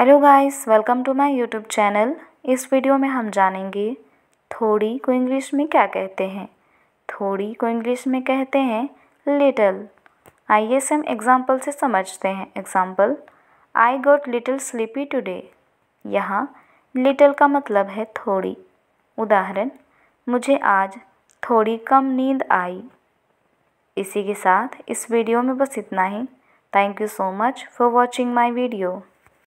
Hello guys welcome to my YouTube channel इस video में हम जानेंगे, थोड़ी को इंग्लिश में क्या कहते हैं? थोड़ी को इंग्लिश में कहते हैं लिटल आइए से हम एग्ज़ाम्पल से समझते हैं. Example I got little sleepy today यहाँ लिटल का मतलब है थोड़ी. उदाहरण, मुझे आज थोड़ी कम नींद आई। इसी के साथ इस वीडियो में बस इतना ही. Thank you so much for watching my video